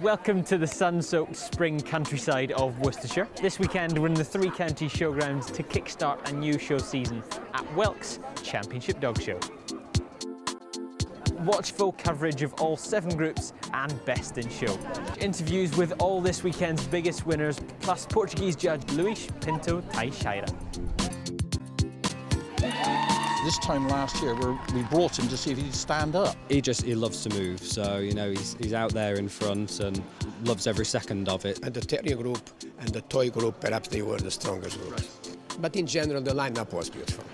Welcome to the sun-soaked spring countryside of Worcestershire. This weekend we're in the Three Counties Showgrounds to kickstart a new show season at Welks Championship Dog Show. Watch full coverage of all seven groups and best in show. Interviews with all this weekend's biggest winners, plus Portuguese judge Luis Pinto Teixeira. This time last year, where we brought him to see if he'd stand up. He just he loves to move, so you know he's he's out there in front and loves every second of it. And the terrier group and the toy group, perhaps they were the strongest groups. But in general, the lineup was beautiful.